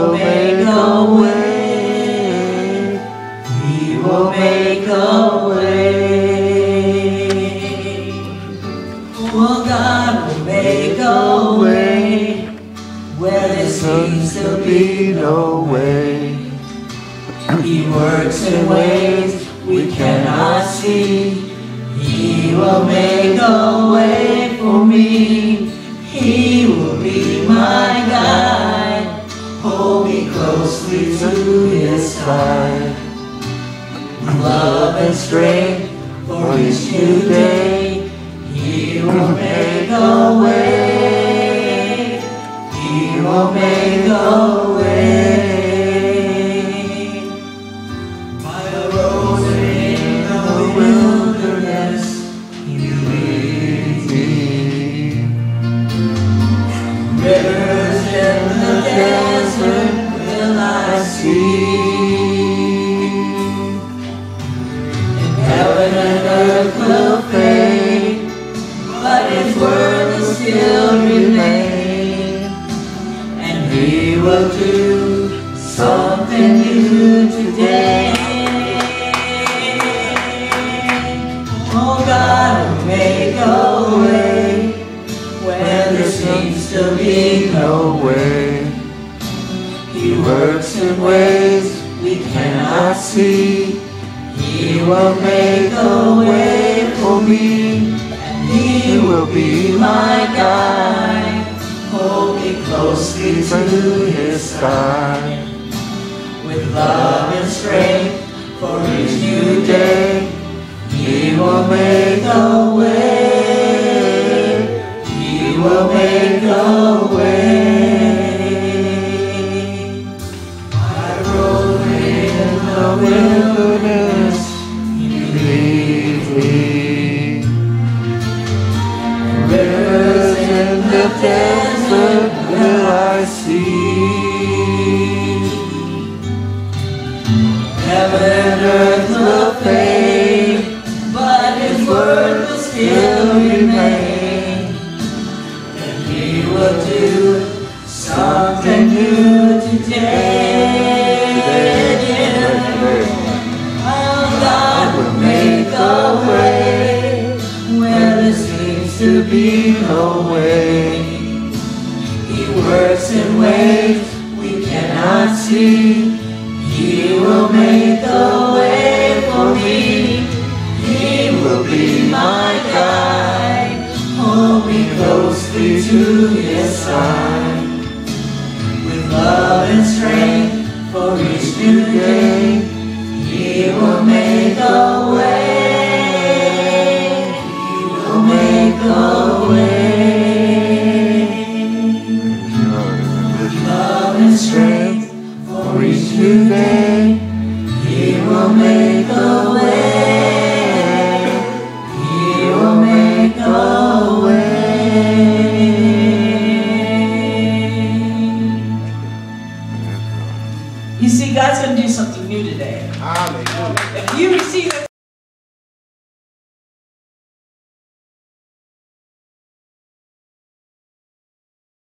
Will make a way. He will make a way. Oh, God will make a way where there seems to be no way. He works in ways we cannot see. He will make closely to his side. Love and strength for each new day. He will make will do something new today. Oh, God make a way where there seems to be no way. He works in ways we cannot see. He will make a way for me, and He will be my guide. Hold me to His side. With love and strength for each new day, He will make a way. He will make a way. I rode in the wilderness, in the desert see. Heaven and earth will fade, but His word will still remain. And He will do something new He will make a way for me. He will be my guide. Hold me closely to his side. With love and strength for each new day. He will make a way. He will make a You see, God's going to do something new today. Hallelujah. If you receive it.